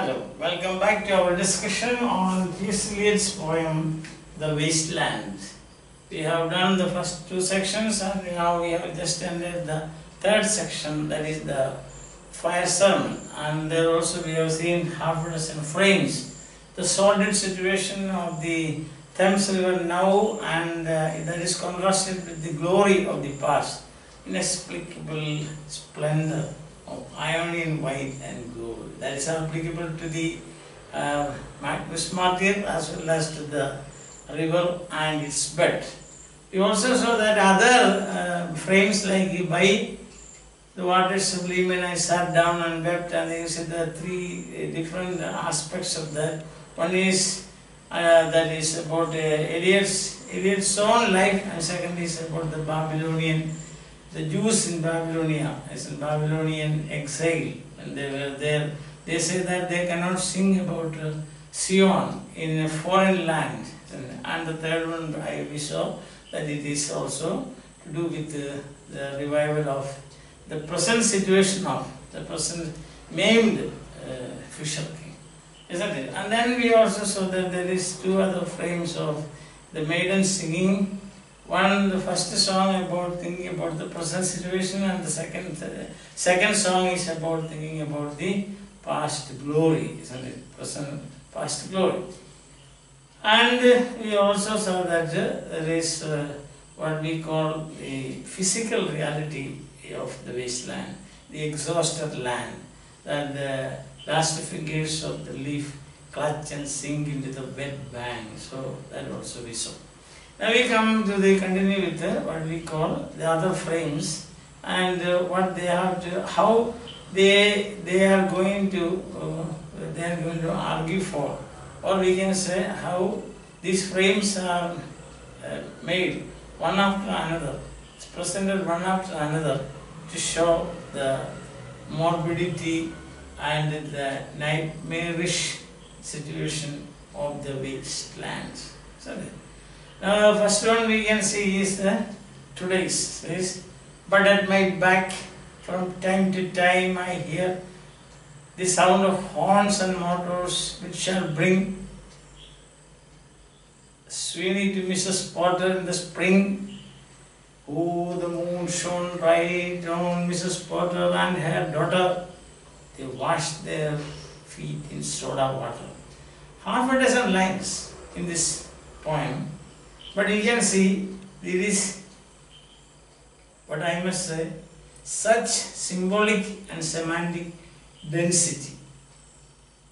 Hello, welcome back to our discussion on T.S. Eliot's poem The Wasteland. We have done the first two sections and now we have just ended the third section that is the fire sermon and there also we have seen half a dozen frames. The sordid situation of the Thames River now and uh, that is contrasted with the glory of the past. Inexplicable splendor of Ionian white and gold. That is applicable to the uh, Magnus Martyr as well as to the river and its bed. We also saw that other uh, frames like by the water Leman, I sat down and wept, and you see the three uh, different aspects of that. One is uh, that is about uh, Eliot's, Eliot's own life, and second is about the Babylonian the Jews in Babylonia, as in Babylonian exile, when they were there, they say that they cannot sing about uh, Sion in a foreign land. And the third one I we saw that it is also to do with uh, the revival of the present situation of the present maimed uh, fisher king, isn't it? And then we also saw that there is two other frames of the maiden singing one, the first song about thinking about the present situation, and the second, uh, second song is about thinking about the past glory, isn't it? Present, past glory. And we also saw that uh, there is uh, what we call the physical reality of the wasteland, the exhausted land, that the last fingers of the leaf clutch and sink into the wet bank. So that also we saw. Now we come to the continue with the, what we call the other frames and uh, what they have to, how they they are going to uh, they are going to argue for, or we can say how these frames are uh, made one after another. It's presented one after another to show the morbidity and the nightmarish situation of the wastelands. Isn't Now, first one we can see is the today's is, but at my back from time to time I hear the sound of horns and motors which shall bring Sweeney to Mrs. Potter in the spring. Oh, the moon shone bright on Mrs. Potter and her daughter. They washed their feet in soda water. Half a dozen lines in this poem but you can see there is what I must say such symbolic and semantic density.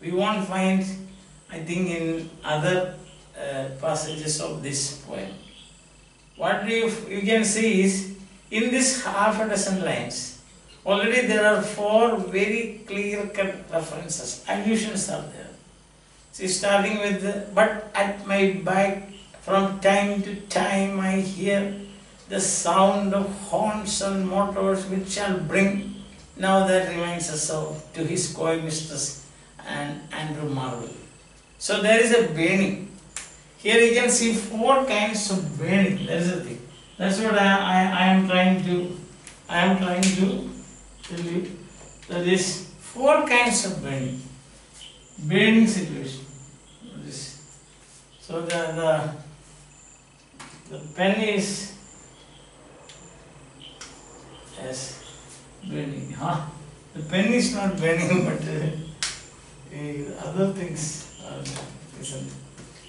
We won't find, I think, in other uh, passages of this poem. What you, you can see is in this half a dozen lines, already there are four very clear cut references, allusions are there. See, starting with, but at my back from time to time I hear the sound of horns and motors which shall bring. Now that reminds us of to his coy mistress and Andrew Marvell. So there is a burning. Here you can see four kinds of burning. That is the thing. That's what I, I, I am trying to I am trying to tell you. That is four kinds of burning. Burning situation. So the, the the pen is yes burning huh? The pen is not burning but uh, other things are isn't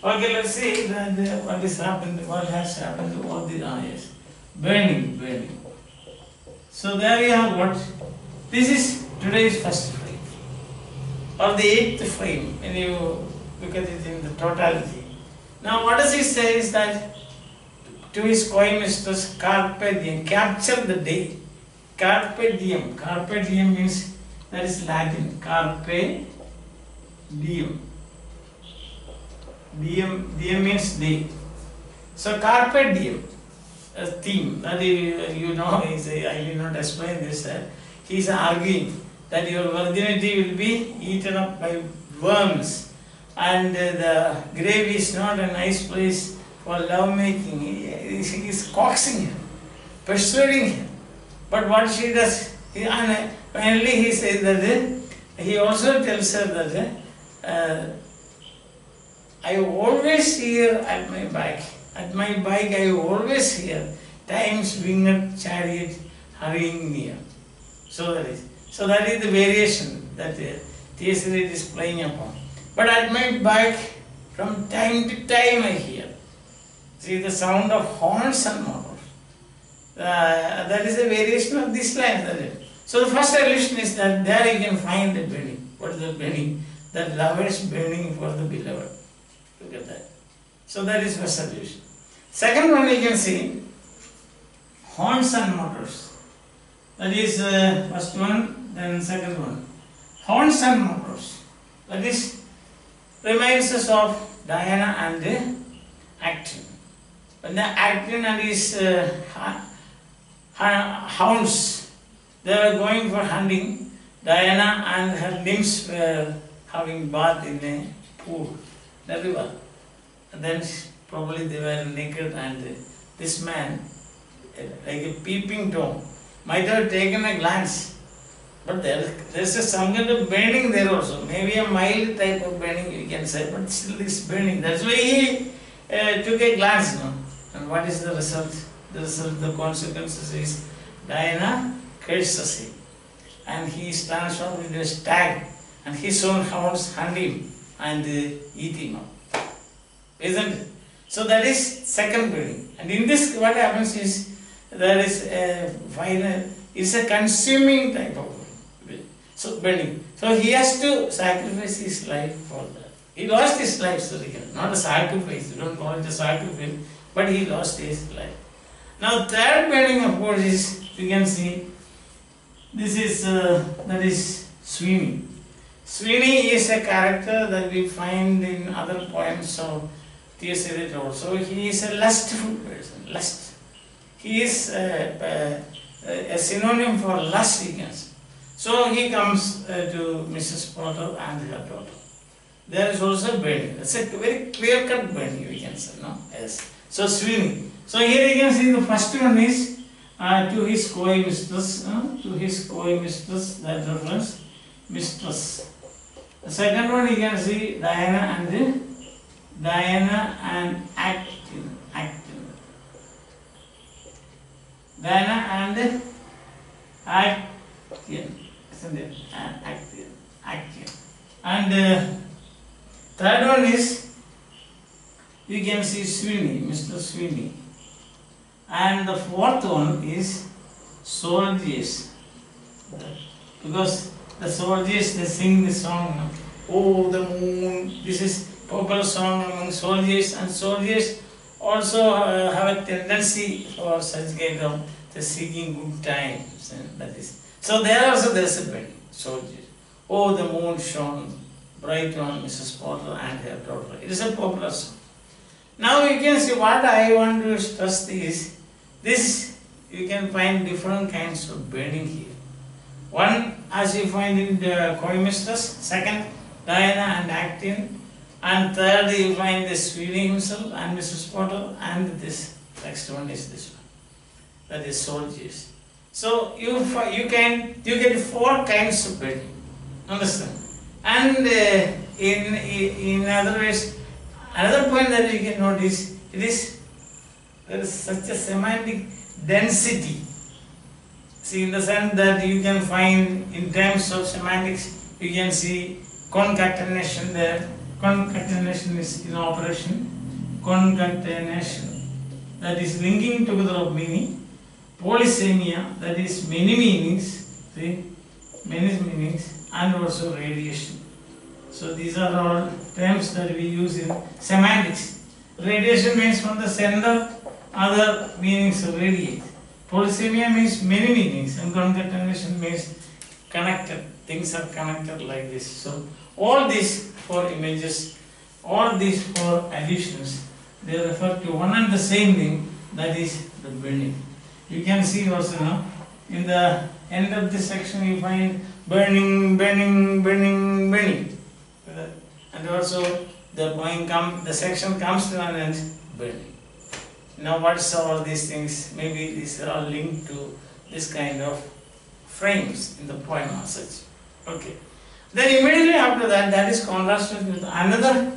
okay let's see that uh, what is happened what has happened to all the ah yes. Burning burning. So there you have what? This is today's first frame. Or the eighth frame when you look at it in the totality. Now what does he say is that to his mistress carpe diem, capture the day. Carpe diem, carpe diem means that is Latin, carpe diem. Diem, diem means day. So carpe diem, a theme that you, you know, is a, I will not explain this. Uh, he is arguing that your virginity will be eaten up by worms and uh, the grave is not a nice place for love making. He, he is coaxing her, persuading her. But what she does, and finally he says that he also tells her that uh, I always hear at my bike, at my bike I always hear times winged chariot hurrying near. So that is, so that is the variation that uh. Eliot is playing upon. But at my bike, from time to time I hear, see the sound of horns and motors. Uh, that is a variation of this line. Is. So the first allusion is that there you can find the burning. What is the burning? That lovers burning for the beloved. Look at that. So that is first allusion. Second one you can see horns and motors. That is uh, first one, then second one. Horns and motors. That is reminds us of Diana and the Actaeon. The his uh, hounds, they were going for hunting. Diana and her nymphs were having bath in a pool, the river. And then probably they were naked and this man, like a peeping Tom, might have taken a glance. But there, there's a, some kind of burning there also. Maybe a mild type of burning you can say, but still it's burning. That's why he uh, took a glance. And what is the result? The result, the consequences is Diana curses him. And he is transformed into a stag. And his own hounds hunt him and eat him up. Isn't it? So that is second burning. And in this, what happens is there is a final, it's a consuming type of so burning. So he has to sacrifice his life for that. He lost his life, can, not a sacrifice, you don't call it a sacrifice, but he lost his life. Now third burning of course is, you can see, this is, uh, that is Sweeney. Sweeney is a character that we find in other poems of. Eliot also. He is a lustful person, lust. He is a, a, a synonym for lust, you can say. So he comes uh, to Mrs. Potter and her daughter. There is also a burning. It's a very clear cut burning, we can say, no? Yes. So Sweeney. So here you can see the first one is uh, to his coy mistress, uh, to his coy mistress, that reference, mistress. The second one you can see Diana and the Diana and Actaeon. Actaeon. Diana and Actaeon. Isn't it? And Actaeon. Actaeon. And uh, third one is you can see Sweeney, Mr. Sweeney. And the fourth one is soldiers. Because the soldiers they sing this song, Oh the moon. This is popular song among soldiers and soldiers also uh, have a tendency for such kind of the seeking good times and that is so there also there is a soldiers oh the moon shone bright on Mrs. Potter and her daughter it is a popular song now you can see what I want to stress is this you can find different kinds of burning here one as you find in the Coy Mistress second Diana and Actaeon and third, you find this Sweeney himself and Mrs. Potter, and this next one is this one. That is soldiers. So you you can you get four kinds of building. Understand? And uh, in in other ways, another point that you can notice it is there is such a semantic density. See, in the sense that you can find in terms of semantics, you can see concatenation there concatenation is in operation. Concatenation, that is linking together of meaning. Polysemia, that is many meanings, see, many meanings, and also radiation. So these are all terms that we use in semantics. Radiation means from the sender, other meanings radiate. Polysemia means many meanings, and concatenation means connected. Things are connected like this. So all these four images, all these four additions, they refer to one and the same thing, that is the burning. You can see also now, in the end of this section you find burning, burning, burning, burning. And also the point come, the section comes to an end, burning. Now what's all these things? Maybe these are all linked to this kind of frames in the poem as such. Okay. Then immediately after that, that is contrasted with another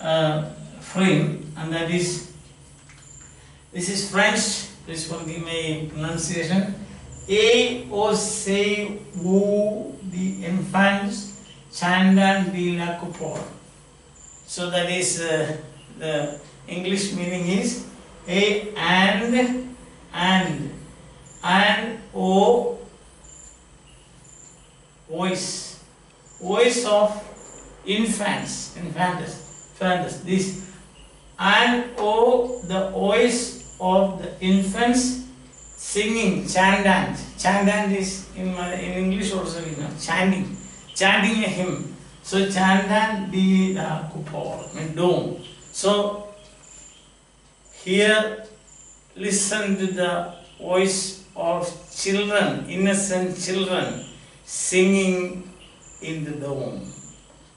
uh, frame, and that is this is French. Please forgive my pronunciation. A o say woo the infants chandan de la coupole. So that is uh, the English meaning is a and and and o voice. Voice of infants infantis infantis this and o the voice of the infants singing chandant chandant is in in english also you know chanting chanting a hymn so chandant di the kupol dome so here listen to the voice of children innocent children singing in the dome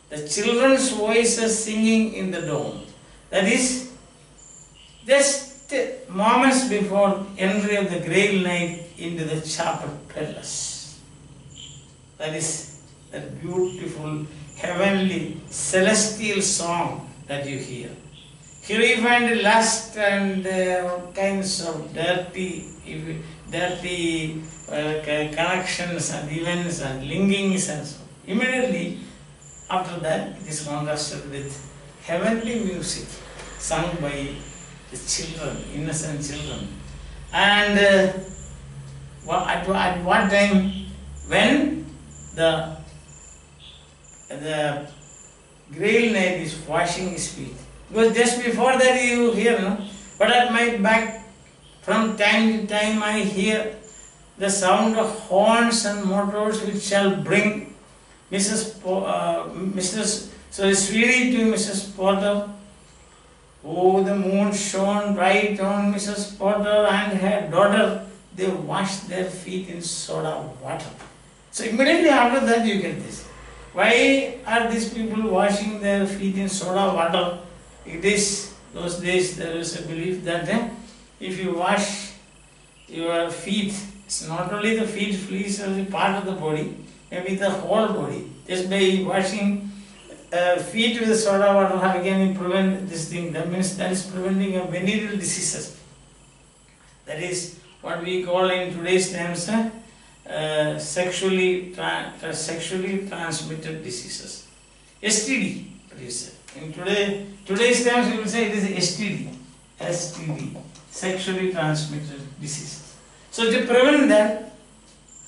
the children's voices singing in the dome that is just moments before entry of the grail knight into the chapel palace. That is that beautiful, heavenly, celestial song that you hear. Here you find lust and uh, kinds of dirty, dirty uh, connections and events and linkings and so. Immediately after that, it is contrasted with heavenly music sung by the children, innocent children. And uh, at, at one time, when the the grail knight is washing his feet, because just before that you hear, no? But at my back, from time to time, I hear the sound of horns and motors which shall bring Mrs. Po- uh, Mrs. So it's really to Mrs. Potter. Oh, the moon shone bright on Mrs. Potter and her daughter. They washed their feet in soda water. So immediately after that you get this. Why are these people washing their feet in soda water? It is those days there is a belief that eh, if you wash your feet, it's not only the feet fleas as a part of the body, maybe the whole body. Just by washing uh, feet with soda water, how can you prevent this thing? That means that is preventing of venereal diseases. That is what we call in today's terms uh, uh, sexually tra- sexually transmitted diseases. STD, you say. In today today's terms, we will say it is STD, STD, sexually transmitted diseases. So to prevent that,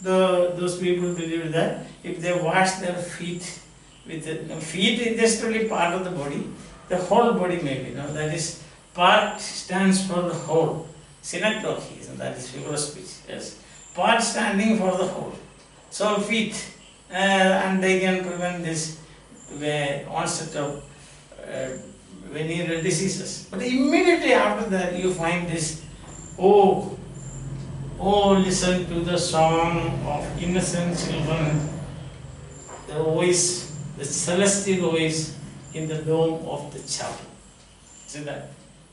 the those people believe that if they wash their feet with the feet is just only part of the body, the whole body may be. No, that is part stands for the whole. Synecdoche, and that is figure of speech. Yes, part standing for the whole. So feet, uh, and they can prevent this uh, onset of uh, venereal diseases. But immediately after that, you find this. Oh, oh! Listen to the song of innocent children. The voice, the celestial voice in the dome of the chapel. See that?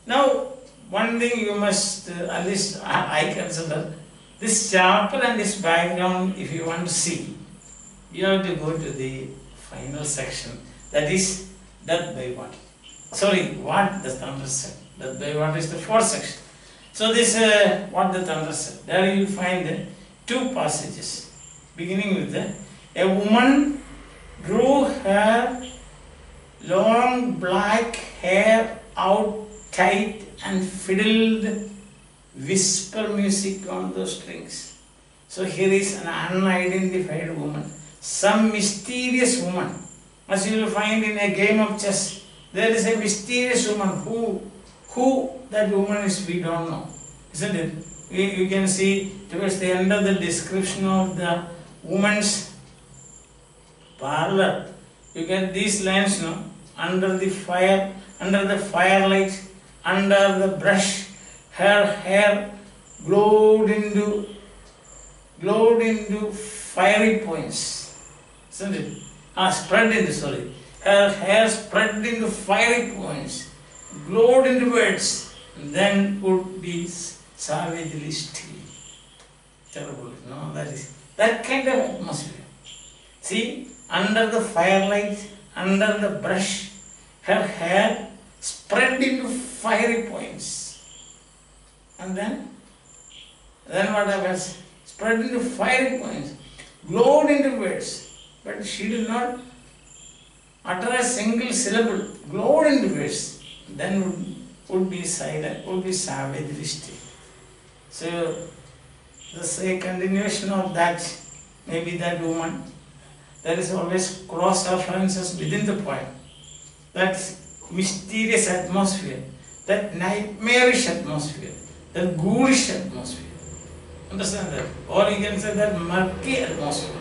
Now, one thing you must, uh, at least I, I consider, this chapel and this background, if you want to see, you have to go to the final section. That is death by water. Sorry, what the thunder said. Death by water is the fourth section. So this, uh, what the thunder said. There you find uh, two passages, beginning with the, a woman drew her long black hair out tight and fiddled whisper music on those strings. So here is an unidentified woman, some mysterious woman. As you will find in a game of chess, there is a mysterious woman who, who that woman is, we don't know, isn't it? We, you can see towards the end of the description of the woman's parlor. You get these lines, no? Under the fire, under the firelight, under the brush, her hair glowed into, glowed into fiery points, isn't it? Ah, spread into, sorry. Her hair spread into fiery points, glowed into and then would be savagely still. Terrible, no? That is that kind of atmosphere. See, under the firelight, under the brush, her hair spread into fiery points. And then, then what happens? Spread into fiery points, glowed into words. But she did not utter a single syllable, glowed into words. Then would, would be silent, would be savageristic. So, this a continuation of that, maybe that woman. There is always cross references within the poem. That mysterious atmosphere, that nightmarish atmosphere, that ghoulish atmosphere. Understand that? Or you can say that murky atmosphere.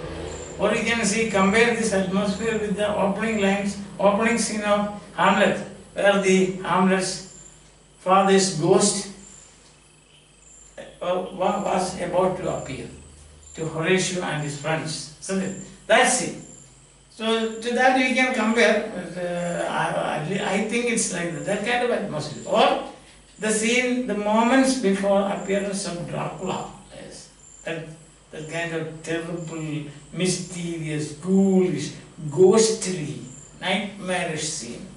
Or you can see, compare this atmosphere with the opening lines, opening scene of Hamlet, where the Hamlet's father's ghost uh, was about to appear to Horatio and his friends. It? That's it. So to that we can compare. Uh, I, I think it's like that, that kind of atmosphere. Or the scene, the moments before appearance of Dracula. Yes. That, that kind of terrible, mysterious, ghoulish, ghostly, nightmarish scene.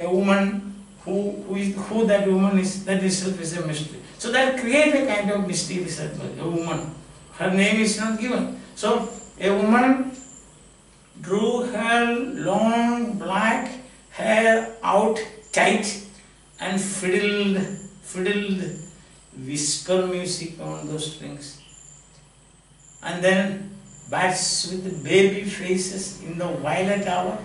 A woman who, who, is, who that woman is, that itself is a mystery. So that creates a kind of mysterious atmosphere. A woman. Her name is not given. So a woman drew her long black hair out tight and fiddled, fiddled whisper music on those strings. And then bats with baby faces in the violet hour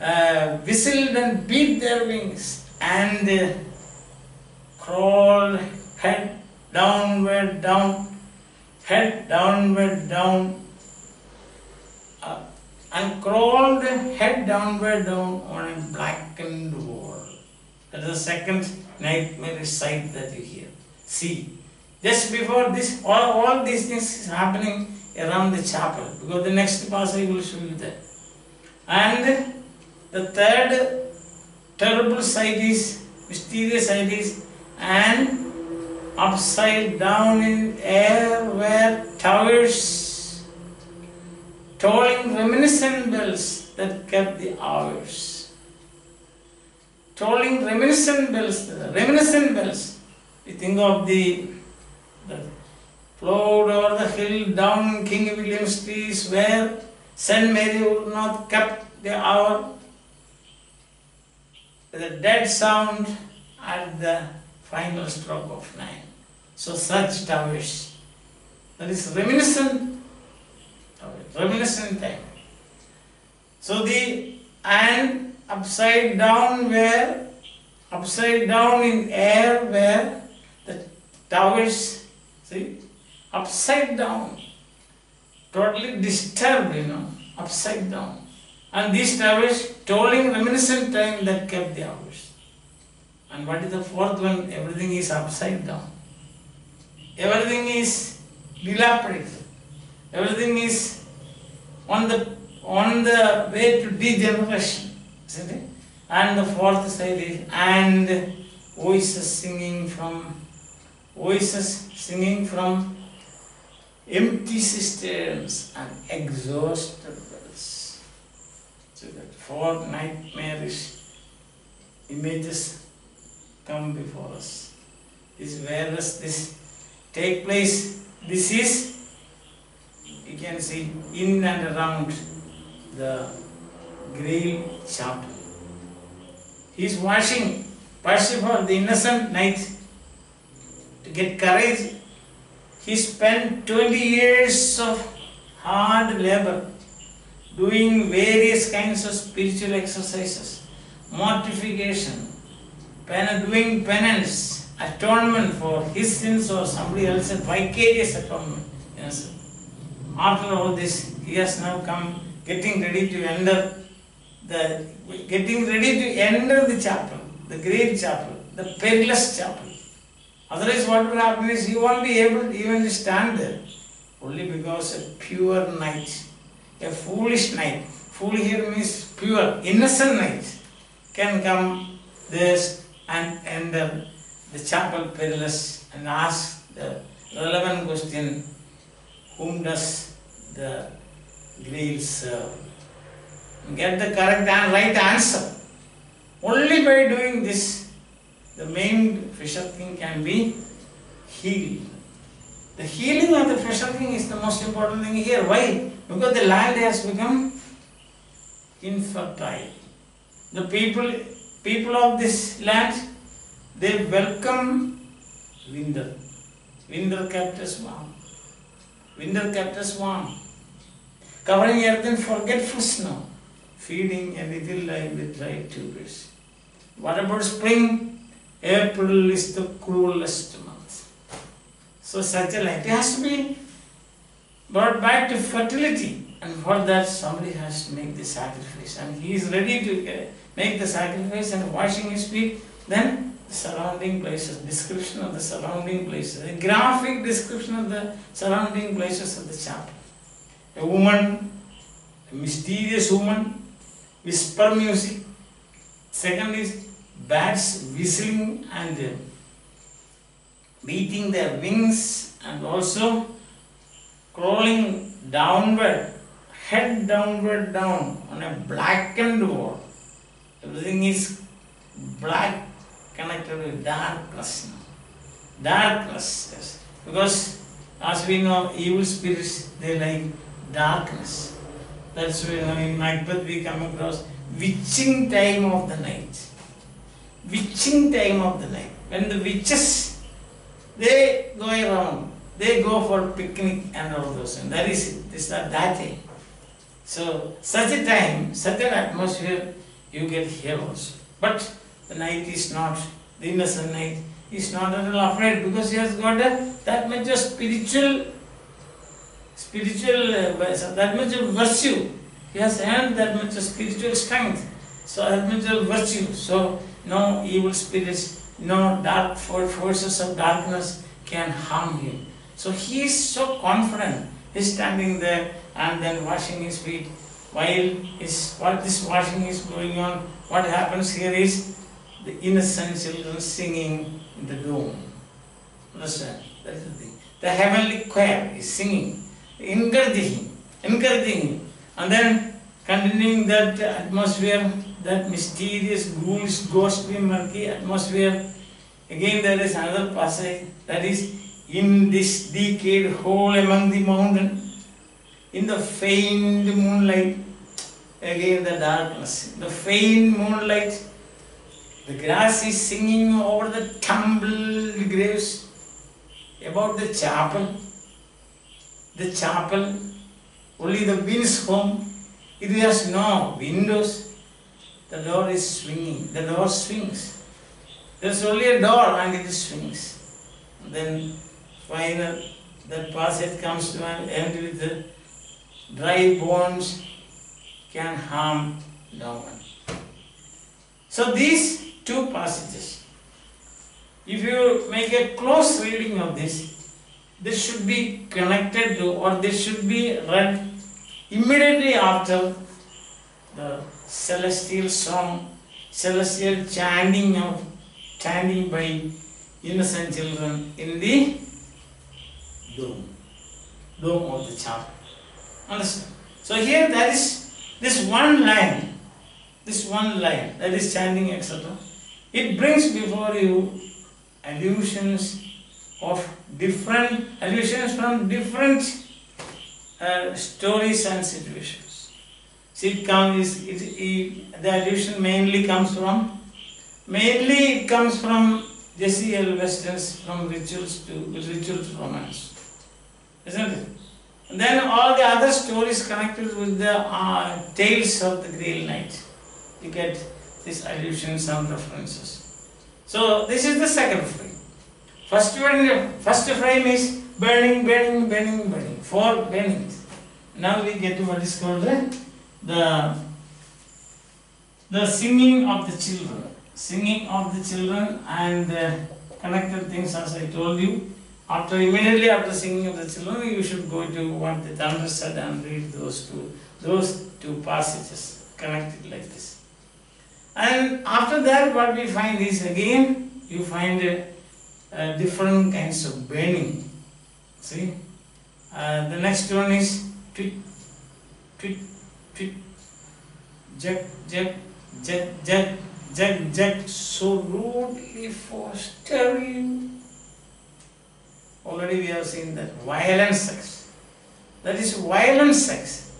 uh, whistled and beat their wings and uh, crawled head downward down, head downward down, uh, and crawled head downward down on a blackened wall. That is the second nightmare sight that you hear. See, just before this, all, all these things is happening around the chapel, because the next passage will show you that. And the third terrible sight is, mysterious sight is, and upside down in air were towers, tolling reminiscent bells that kept the hours. Tolling reminiscent bells, reminiscent bells. You think of the, the flowed over the hill down King William Street where St. Mary Woolnoth kept the hour. The dead sound at the final stroke of nine. So such towers. That is reminiscent, reminiscent time. So the and upside down where upside down in air where the towers see? Upside down. Totally disturbed you know upside down. And these towers tolling reminiscent time that kept the hours. And what is the fourth one? Everything is upside down. Everything is dilapidated. Everything is on the on the way to degeneration isn't it and the fourth side is and voices singing from voices singing from empty systems and exhausted wells. So that four nightmarish images come before us. This where does this take place? This is you can see in and around the Grail Chapel. He is washing Parsifal, the innocent knight, to get courage. He spent 20 years of hard labor doing various kinds of spiritual exercises, mortification, doing penance, atonement for his sins or somebody else's vicarious atonement. Yes. After all this, he has now come getting ready to enter the getting ready to enter the chapel, the great chapel, the perilous chapel. Otherwise, what will happen is you won't be able to even stand there. Only because a pure knight, a foolish knight, fool here means pure, innocent knight, can come there and enter the chapel perilous and ask the relevant question whom does the Grail served. Get the correct and right answer. Only by doing this, the maimed fisher king can be healed. The healing of the fisher king is the most important thing here. Why? Because the land has become infertile. The people, people of this land, they welcome winter. Winter kept us warm. Winter kept us warm. Covering earth in forgetful snow, feeding a little life with dry tubers. What about spring? April is the cruelest month. So such a life has to be brought back to fertility. And for that, somebody has to make the sacrifice. And he is ready to uh, make the sacrifice and washing his feet. Then the surrounding places, description of the surrounding places, a graphic description of the surrounding places of the chapel. A woman, a mysterious woman, whisper music. Second is bats whistling and beating their wings and also crawling downward, head downward down on a blackened wall. Everything is black connected with darkness. Darkness, yes. Because as we know, evil spirits they like darkness. That's why in Macbeth we come across witching time of the night. Witching time of the night. When the witches they go around, they go for picnic and all those things. that is it. This is that time. So such a time, such an atmosphere you get here also. But the knight is not, the innocent knight is not at all afraid because he has got a, that much of spiritual, spiritual, uh, that much of virtue. He has earned that much of spiritual strength. So that much of virtue. So no evil spirits, no dark forces of darkness can harm him. So he is so confident. He's standing there and then washing his feet. While his, while this washing is going on, what happens here is the innocent children singing in the dome. Understand? That is the thing. The heavenly choir is singing, encouraging encouraging. And then continuing that atmosphere, that mysterious, ghostly, murky atmosphere. Again, there is another passage that is in this decayed hole among the mountain, in the faint moonlight, again the darkness, the faint moonlight, the grass is singing over the tumbled graves about the chapel. The chapel, only the wind's home. It has no windows. The door is swinging. The door swings. There's only a door and it swings. Then final, that passage comes to an end with the dry bones can harm no one. So these two passages, if you make a close reading of this, this should be connected to or this should be read immediately after the celestial song, celestial chanting of chanting by innocent children in the dome, dome of the chapel. Understand? So here there is this one line, this one line that is chanting, etc. It brings before you allusions of different allusions from different uh, stories and situations. See, it comes, it, it, the allusion mainly comes from, mainly it comes from Jessie L. Weston's from rituals to rituals romance, isn't it? And then all the other stories connected with the uh, tales of the Grail Knight. You get these allusions and references. So this is the second frame. First one, first frame is burning, burning, burning, burning. Four burnings. Now we get to what is called the, the, the singing of the children. Singing of the children and uh, connected things as I told you. After immediately after singing of the children, you should go to what the Thunder said and read those two, those two passages connected like this. And after that, what we find is again you find uh, uh, different kinds of burning. See, uh, the next one is to twit, twit, jug, jug, jug, jug, jug, jug, so rudely fostering. Already we have seen that violent sex. That is violent sex.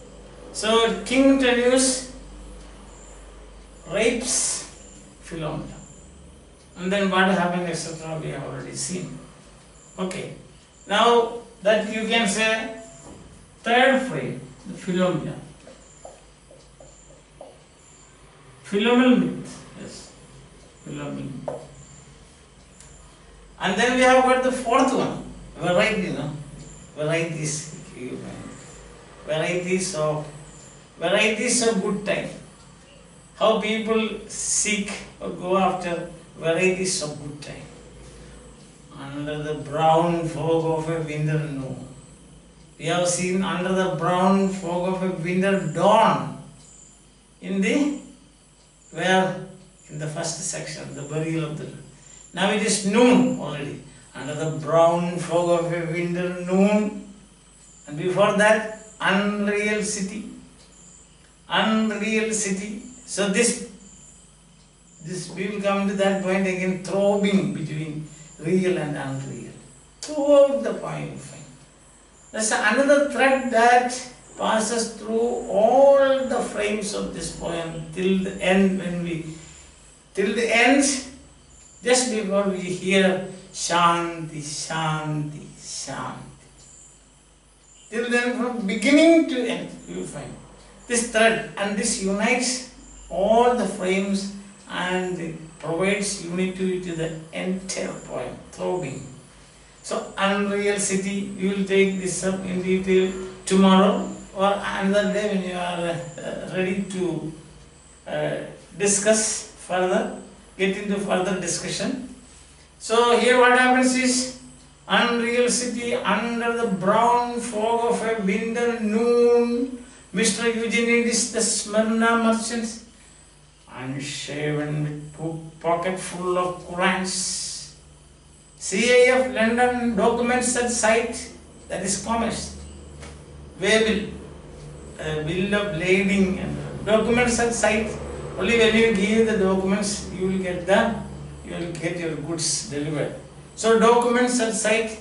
So king introduced rapes Philomela. And then what happened, etc., we have already seen. Okay. Now that you can say third frame, the Philomela. Philomel myth, yes. Philomel. And then we have got the fourth one, variety, you know, varieties, varieties of varieties of good time. How people seek or go after varieties of good time. Under the brown fog of a winter noon. We have seen under the brown fog of a winter dawn. In the where in the first section, the burial of the now it is noon already. Under the brown fog of a winter noon, and before that, unreal city. Unreal city. So this this we will come to that point again, throbbing between real and unreal. Throughout the of time. That's another thread that passes through all the frames of this poem till the end when we till the end just before we hear Shanti, Shanti, Shanti. Till then, from beginning to end, you find this thread, and this unites all the frames and provides unity to the entire poem, throbbing. So, unreal city, you will take this up in detail tomorrow or another day when you are uh, ready to uh, discuss further, get into further discussion. So, here what happens is unreal city under the brown fog of a winter noon. Mr. Eugenides, the Smyrna merchants, unshaven with po- pocket full of currants. CAF London documents at sight that is commerce. Waybill, uh, bill of lading and documents at sight. Only when you give the documents, you will get the, you will get your goods delivered. So documents at sight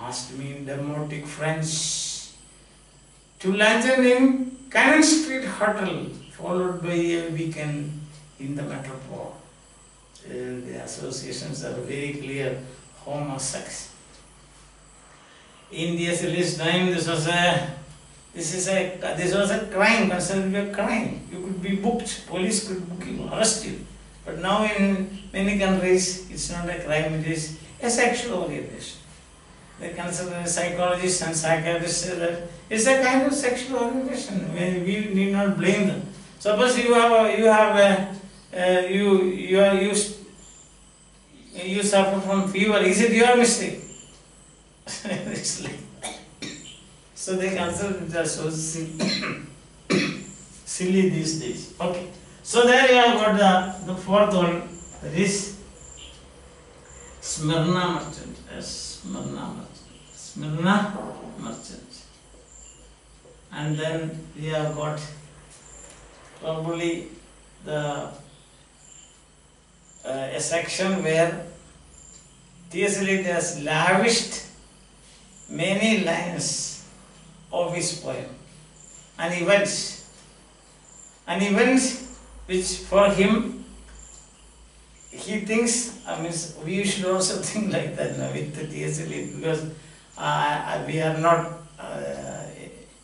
asked me in demotic French to luncheon in Cannon Street Hotel, followed by a weekend in the metropole. Uh, the associations are very clear, homosex. In the Asilis time, this was a this is a this was a crime, considered a crime. You could be booked, police could book you, arrest you. But now in many countries, it's not a crime, it is a sexual orientation. They consider psychologists and psychiatrists say that it's a kind of sexual orientation. We need not blame them. Suppose you have a, you have uh, you you are you, you suffer from fever. Is it your mistake? it's like so they consider it so silly, silly these days. Okay. So there you have got the, the fourth one. That is Smyrna merchant. Yes, Smyrna merchant. Smyrna merchant. And then we have got probably the uh, a section where. Eliot has lavished many lines of his poem and events and events which for him he thinks I mean we should also think like that now with the T.S. Eliot because uh, we are not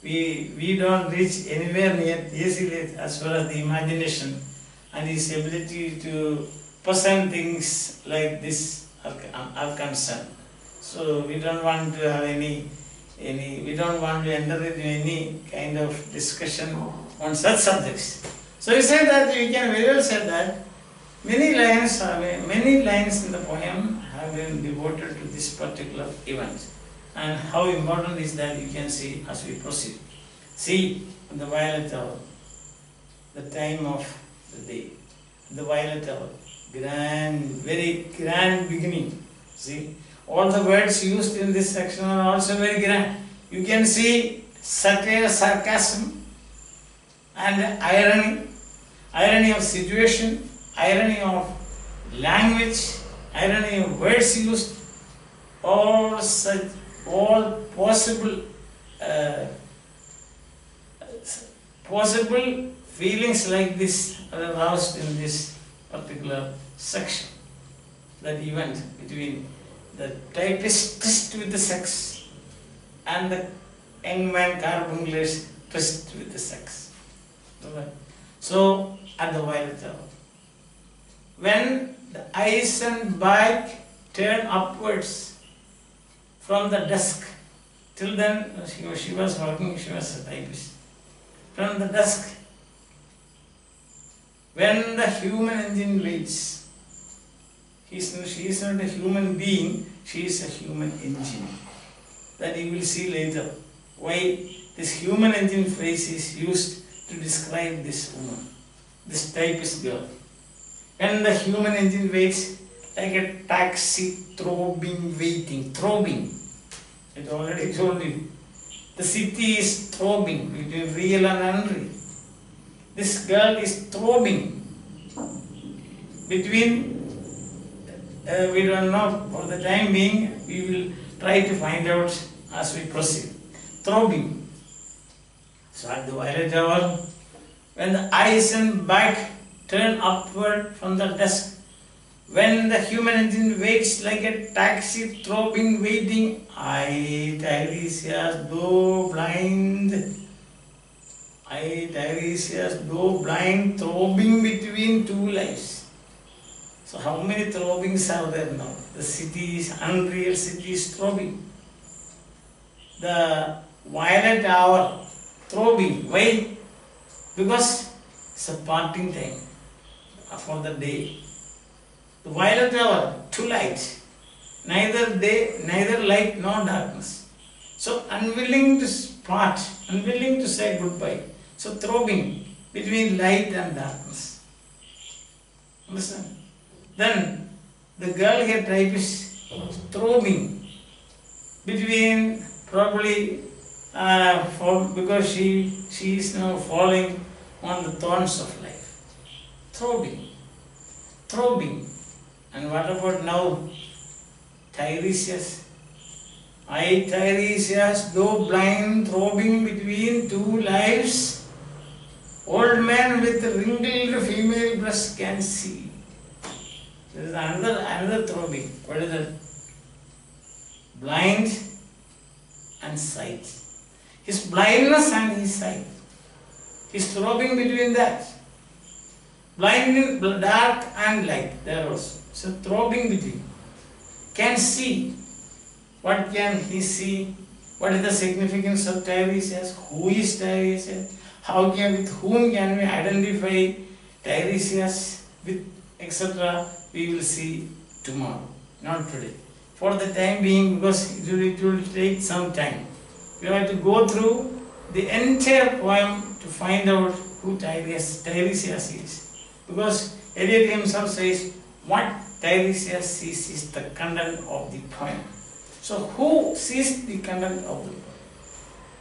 we we don't reach anywhere near. Eliot as far as the imagination and his ability to present things like this are, um, are concerned. So we don't want to have any any we don't want to enter into any kind of discussion on such subjects. So he said that you can very well say that many lines are many lines in the poem have been devoted to this particular event. And how important is that you can see as we proceed. See the violet hour, the time of the day, the violet hour, grand, very grand beginning. See, all the words used in this section are also very grand. You can see satire, sarcasm, and irony, irony of situation, irony of language, irony of words used, all such, all possible, uh, possible feelings like this are aroused in this particular section. That event between the typist with the sex and the young man carbuncular's tryst with the sex. So, at the violet hour, when the eyes and back turn upwards from the desk, till then she was, she was working, she was a typist. From the desk, when the human engine waits, he's, she is not a human being, she is a human engine. That you will see later. Why this human engine phrase is used to describe this woman, this typist girl. When the human engine waits, like a taxi throbbing, waiting, throbbing. It already told you. The city is throbbing between real and unreal. This girl is throbbing between, uh, we don't know, for the time being, we will try to find out as we proceed. Throbbing. So at the violet hour, when the eyes and back turn upward from the desk, when the human engine waits like a taxi throbbing, waiting, I, Tiresias, though blind, I, Tiresias, though blind, throbbing between two lives. So how many throbbings are there now? The city is unreal, city is throbbing. The violet hour, throbbing. Why? Because it's a parting time for the day. The violet hour, two lights. Neither day, neither light nor darkness. So unwilling to part, unwilling to say goodbye. So throbbing between light and darkness. Understand? Then the girl here type is throbbing between probably uh, for, because she she is now falling on the thorns of life. Throbbing. Throbbing. And what about now? Tiresias. I, Tiresias, though blind, throbbing between two lives, old man with wrinkled female breast can see. There is another, another throbbing. What is that? Blind and sight. His blindness and his sight. His throbbing between that. Blind, dark and light, there also. So throbbing between. Can see. What can he see? What is the significance of Tiresias? Who is Tiresias? How can, with whom can we identify Tiresias with etc. We will see tomorrow, not today. For the time being, because it will, it will take some time. We have to go through the entire poem to find out who Tiresias, Tiresias is. Because Eliot himself says, what Tiresias sees is the content of the poem. So who sees the content of the poem?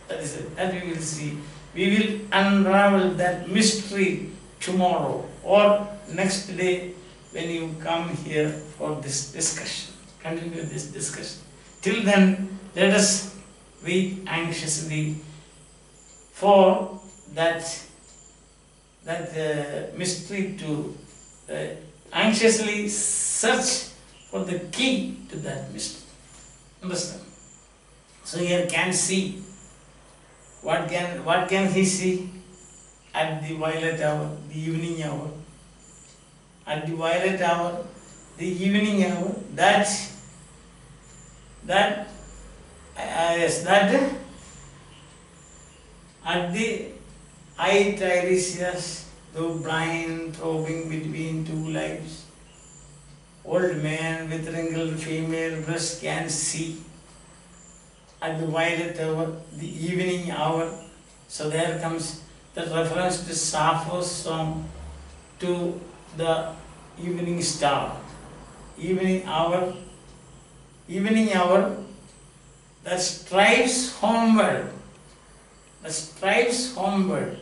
That is it. That we will see. We will unravel that mystery tomorrow or next day when you come here for this discussion. Continue this discussion. Till then, let us wait anxiously for that that uh, mystery to uh, anxiously search for the key to that mystery. Understand? So here can see what can what can he see at the violet hour, the evening hour. At the violet hour, the evening hour, that that uh, yes, that at the eye Tiresias, though blind, throbbing between two lives, old man with wrinkled female breast can see at the violet hour, the evening hour. So there comes the reference to Sappho's song to the evening star. Evening hour, evening hour that strives homeward that strives homeward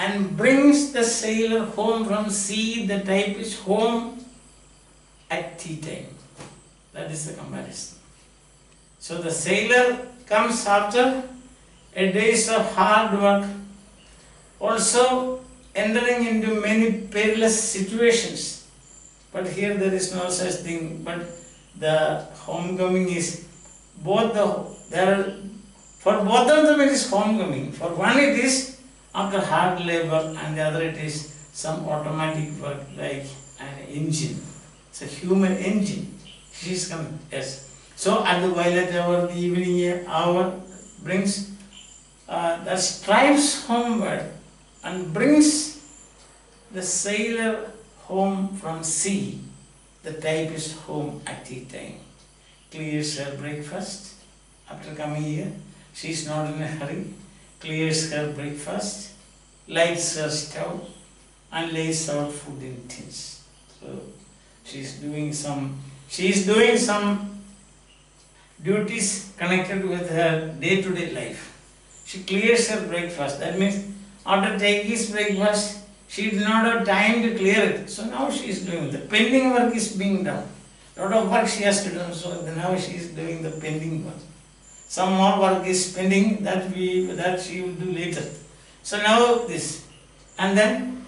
and brings the sailor home from sea, the type is home at tea time. That is the comparison. So the sailor comes after a days of hard work, also entering into many perilous situations. But here there is no such thing, but the homecoming is both the there for both of them it is homecoming. For one it is after hard labor and the other it is some automatic work like an engine. It's a human engine. She is coming, yes. So at the violet hour, the evening hour brings uh, that strives homeward and brings the sailor home from sea. The type is home at tea time. Clears her breakfast after coming here. She is not in a hurry. Clears her breakfast, lights her stove, and lays out food in tins. So she is doing some. She is doing some duties connected with her day-to-day life. She clears her breakfast. That means after taking his breakfast, she did not have time to clear it. So now she is doing the pending work is being done. A lot of work she has to do. So now she is doing the pending work. Some more work is pending that we that she will do later. So now this, and then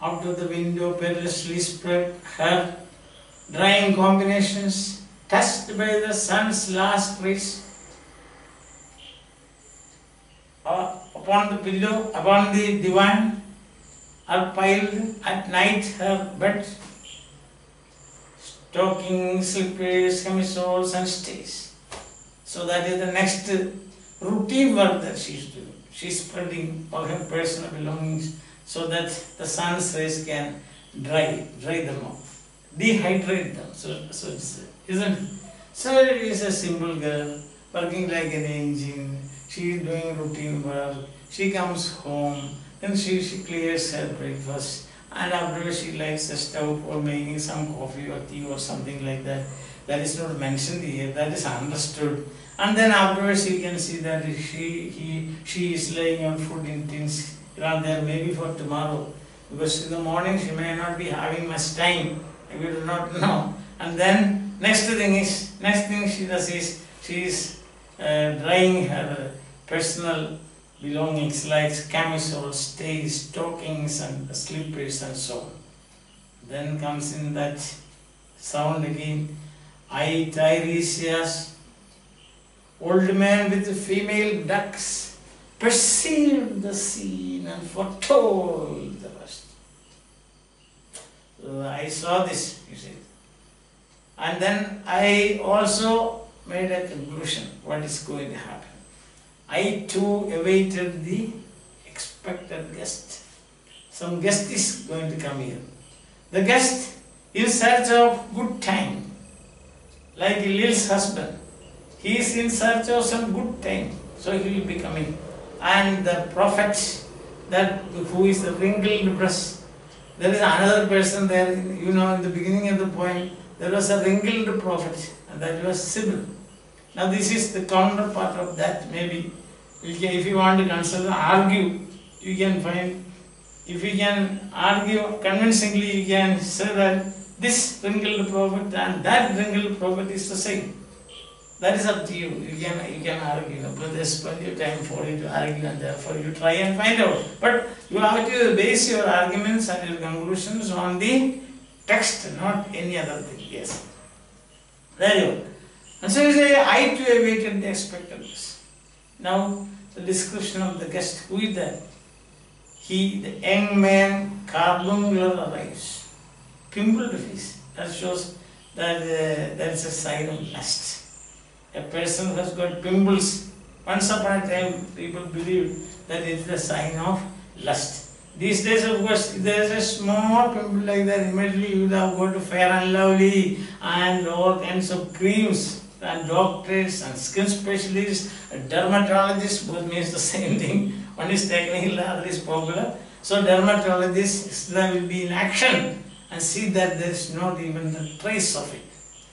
out of the window perilously spread her drying combinations touched by the sun's last rays uh, upon the pillow, upon the divan, are piled at night her bed, stockings, slippers, camisoles, and stays. So that is the next routine work that she is doing. She is spreading all her personal belongings so that the sun's rays can dry, dry them off, dehydrate them. So, so it's, isn't it? So it is a simple girl working like an engine. She is doing routine work. She comes home, then she, she clears her breakfast, and afterwards she lights a stove or making some coffee or tea or something like that. That is not mentioned here, that is understood. And then afterwards you can see that she, he, she is laying on food in tins around there maybe for tomorrow. Because in the morning she may not be having much time, we do not know. And then next thing is, next thing she does is, she is uh, drying her personal belongings like camisoles, stays, stockings and slippers and so on. Then comes in that sound again, I Tiresias, old man with the female ducks, perceived the scene and foretold the rest. So I saw this, you see. And then I also made a conclusion what is going to happen. I too awaited the expected guest. Some guest is going to come here. The guest in search of good time, like Lil's husband. He is in search of some good thing. so he will be coming. And the prophet, that who is the wrinkled breast, there is another person there. You know, in the beginning of the poem, there was a wrinkled prophet, and that was Sibyl. Now this is the counterpart of that. Maybe if you want to consider, argue, you can find. If you can argue convincingly, you can say that this wrinkled prophet and that wrinkled prophet is the same. That is up to you. You can you can argue, but there's plenty of time for you to argue, and therefore you try and find out. But you have to base your arguments and your conclusions on the text, not any other thing. Yes. Very good. And so you say, I too awaited the guest. Now, the description of the guest, who is that? He, the young man, carbuncular arrives. Pimpled face. That shows that uh, that is a sign of lust. A person has got pimples, once upon a time people believed that it is a sign of lust. These days, of course, there is a small pimple like that, immediately you have got to Fair and Lovely and all kinds of creams and doctors and skin specialists, dermatologists, both means the same thing. One is technical, the other is popular. So dermatologists they will be in action and see that there is not even the trace of it.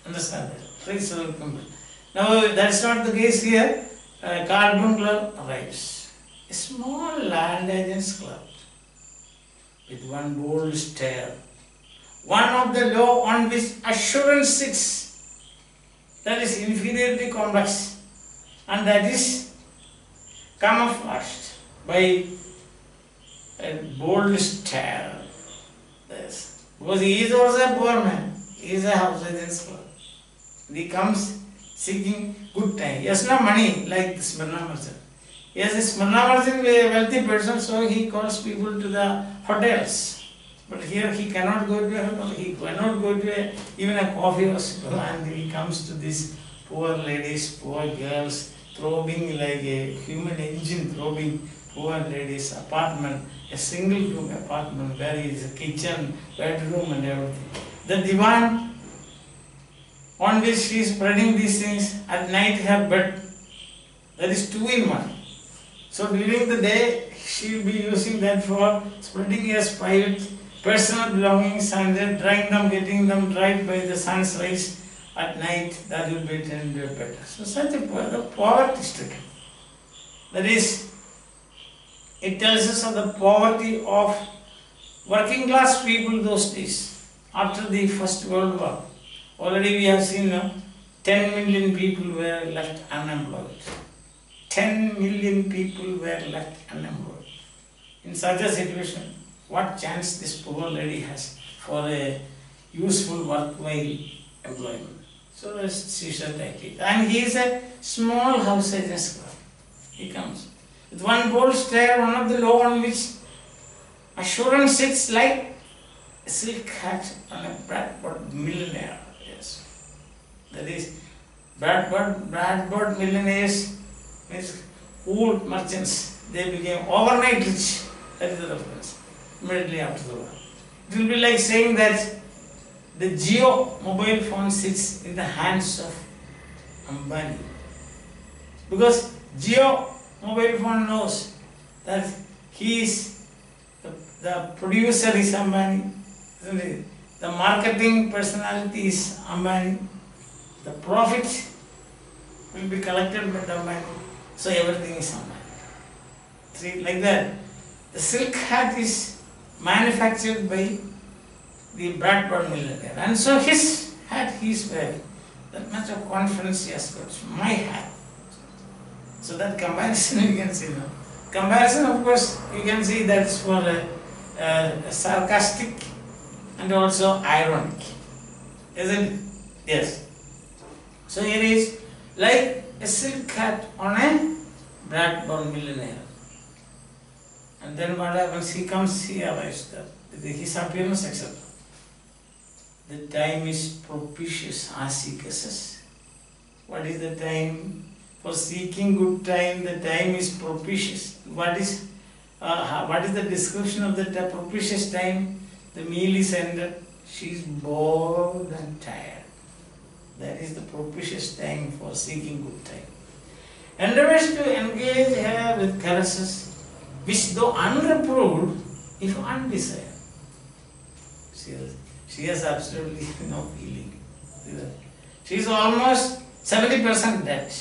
Understand that? Trace of pimple. Now that's not the case here. Uh, carbuncular arrives. a small land agents club with one bold stare, one of the law on which assurance sits, that is infinitely complex, and that is camouflaged by a bold stare. Yes. Because he is also a poor man, he is a house agent's club. He comes seeking good time. Has no money like this Smyrna merchant. He has a Smyrna merchant, a wealthy person, so he calls people to the hotels. But here he cannot go to a hotel, he cannot go to a, even a coffee house, and he comes to these poor ladies, poor girls, throbbing like a human engine, throbbing poor ladies' apartment, a single room apartment where is a kitchen, bedroom, and everything. The divan on which she is spreading these things, at night her bed, that is two in one. So during the day, she will be using that for spreading her private personal belongings and then drying them, getting them dried by the sun's rays at night, that will be turned into a bed. So such a po- poverty stricken. That is, it tells us of the poverty of working class people those days, after the First World War. Already we have seen uh, 10 million people were left unemployed. 10 million people were left unemployed. In such a situation, what chance this poor lady has for a useful worthwhile employment? So she shall take it. And he is a small house clerk. He comes. With one bold stare, one of the law on which assurance sits like a silk hat on a Bradford millionaire. That is, Bradford, Bradford millionaires means old merchants. They became overnight rich. That is the reference. Immediately after the war. It will be like saying that the Jio mobile phone sits in the hands of Ambani. Because Jio mobile phone knows that he is the, the producer is Ambani? The marketing personality is Ambani. The profit will be collected by the Ambani. So everything is Ambani. See, like that. The silk hat is manufactured by the Bradford millionaire. And so his hat he is wearing. That much of confidence he has got. My hat. So that comparison you can see now. Comparison, of course, you can see that is for a, a, a sarcastic and also ironic. Isn't it? Yes. So here is like a silk hat on a Bradford millionaire. And then what happens? He comes, he arrives there. His appearance, etc. The time is propitious as he guesses. What is the time? For seeking good time, the time is propitious. What is uh, what is the description of the propitious time? The meal is ended. She is bored and tired. That is the propitious time for seeking good time. Endeavors to engage her with caresses, which though unreproved, if undesired. She has, she has absolutely no feeling. She is almost 70% dead.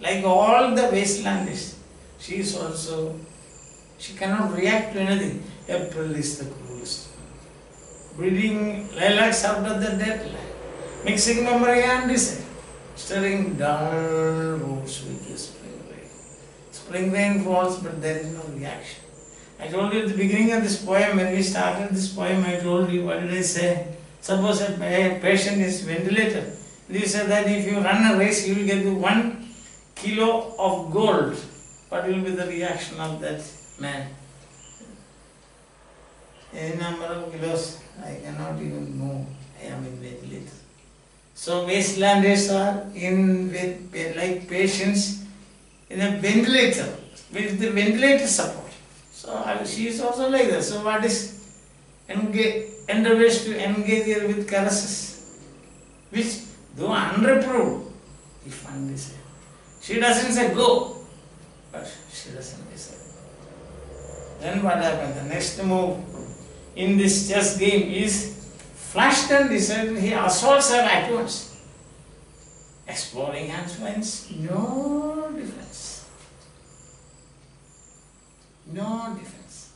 Like all the wastelandish, she is also, she cannot react to anything. April is the cruelest. Breeding lilacs of the dead mixing memory and desire, stirring dull roots with the spring rain. Spring rain falls, but there is no reaction. I told you at the beginning of this poem, when we started this poem, I told you, what did I say? Suppose a pa- patient is ventilated. You said that if you run a race, you will get one kilo of gold. What will be the reaction of that man? Any number of kilos, I cannot even move. I am in ventilator. So wastelanders are in with like patients in a ventilator with the ventilator support. So she is also like that. So what is engage, endeavors to engage her with caresses, which though unreproved, if undesired. She doesn't say go, but she doesn't say. Then what happened? The next move in this chess game is Flashton decided he assaults her at once. Exploring hands finds no difference. No difference.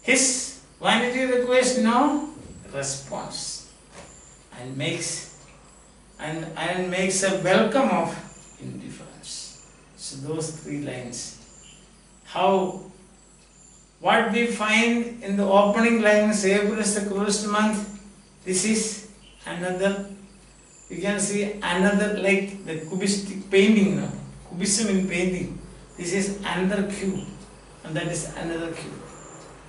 His vanity requires no response and makes and, and makes a welcome of indifference. So those three lines. How what we find in the opening lines, April is the cruelest month. This is another you can see another like the cubistic painting. Cubism in painting. This is another cube and that is another cube.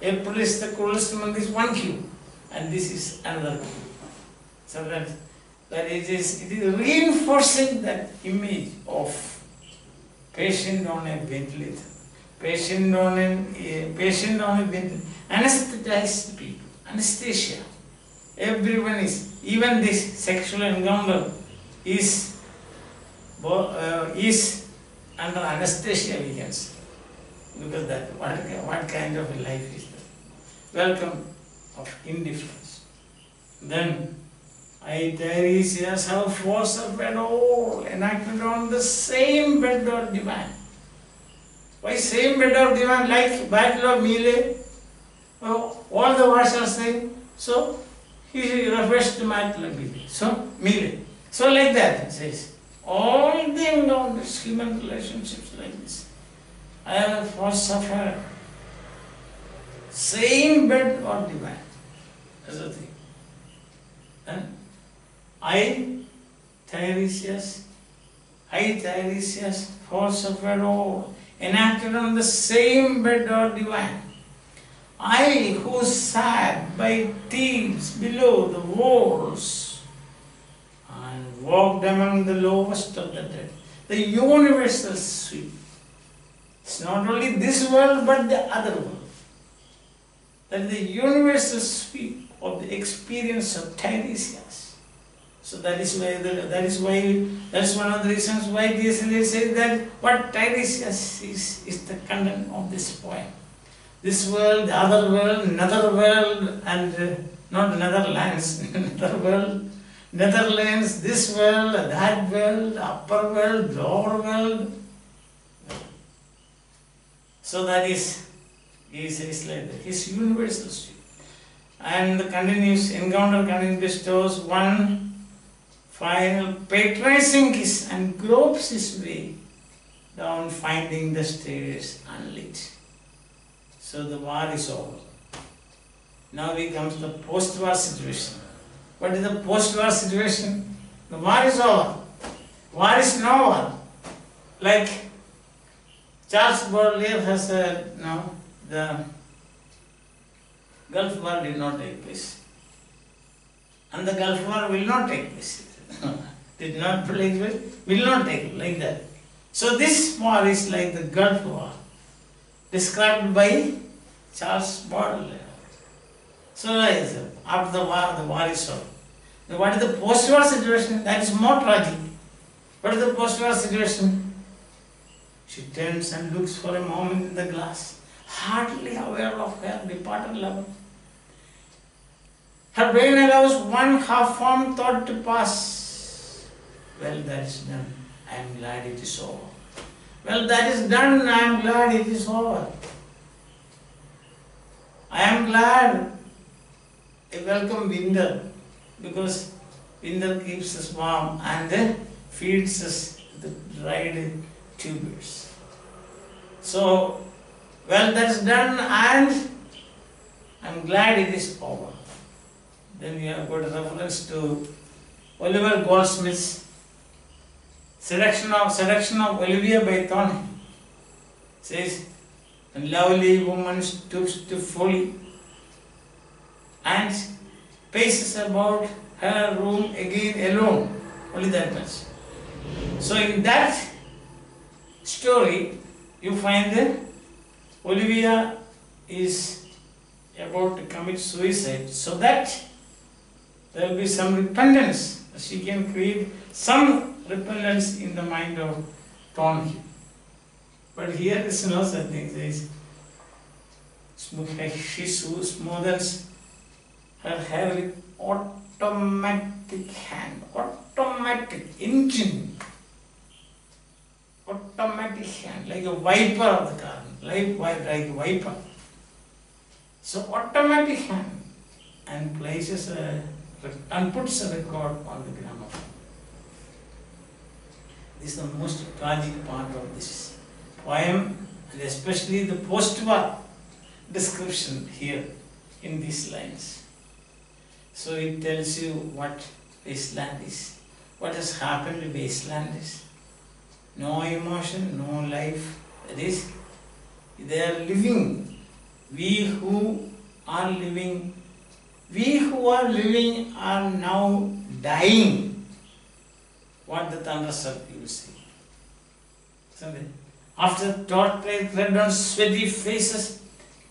April is the coolest month is one cube and this is another cube. So that, that it is it is reinforcing that image of patient on a ventilator, patient on a patient on a ventilator, anesthetized people, anesthesia. Everyone is even this sexual encounter is uh, is under anesthesia we can say. At that. What, what kind of a life is that? Welcome of indifference. Then I Tiresias have force of bed all enacted on the same bed or divan. Why same bed or divan like Battle of Mylae? Oh, all the words are same. So he refers to Battle of Mylae. So Mylae. So like that it says. All the encounters, human relationships like this. I have first suffered. Same bed or divan. That's the thing. And I, Tiresias, I, Tiresias, force of all, enacted on the same bed or divan. I who sat by Thebes below the walls and walked among the lowest of the dead, the universal sweep. It's not only this world but the other world. That the universal sweep of the experience of Tiresias. So that is why that is why that's one of the reasons why T.S. Eliot says that what Tiresias is is the content of this poem. This world, the other world, another world, and uh, not Netherlands, another world, Netherlands, this world, that world, upper world, lower world. So that is, he says like that, his universal. And the continues, encounter continues bestows one final patronizing kiss and gropes his way down finding the stairs unlit. So the war is over. Now we come to the post-war situation. What is the post-war situation? The war is over. War is no war. Like Charles Baudelaire has said, no, the Gulf War did not take place. And the Gulf War will not take place. did not take place, will not take like that. So this war is like the Gulf War, described by Charles Baudelaire. So after the war, the war is over. Now what is the post-war situation? That is more tragic. What is the post-war situation? She turns and looks for a moment in the glass, hardly aware of her departed lover. Her brain allows one half-formed thought to pass. Well, that is done. I am glad it is over. Well, that is done. I am glad it is over. I am glad. I welcome winter because winter keeps us warm and then feeds us the dried tubers. So, well, that's done, and I'm glad it is over. Then we have got a reference to Oliver Goldsmith's Seduction of Seduction of Olivia by Thornhill. Says, a lovely woman stoops to folly and paces about her room again alone. Only that much. So in that story, you find that Olivia is about to commit suicide, so that there will be some repentance. She can create some repentance in the mind of Thornhill. But here is no such thing. Says, she smoothens her hair with automatic hand, automatic engine, automatic hand, like a wiper of the garment. life wi- like viper. So automatic hand and places a and puts a record on the gramophone. Is the most tragic part of this poem and especially the post-war description here in these lines. So it tells you what wasteland is, what has happened to wasteland is. No emotion, no life. That is, they are living. We who are living, we who are living are now dying. What the thunder will see. Isn't? After red on sweaty faces,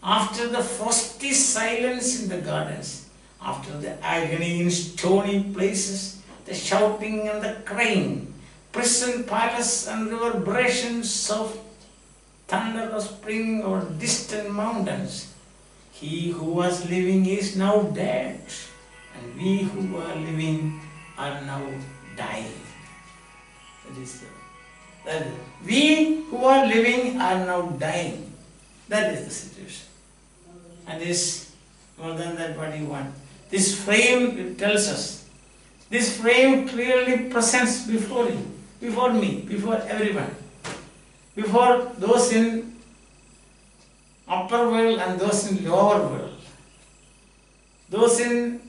after the frosty silence in the gardens, after the agony in stony places, the shouting and the crying, prison palace and reverberations of thunder of spring or distant mountains. He who was living is now dead, and we who are living are now dying. That is we who are living are now dying. That is the situation. And this more than that, what you want? This frame tells us. This frame clearly presents before you, before me, before everyone, before those in upper world and those in lower world, those in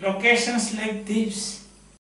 locations like Thebes,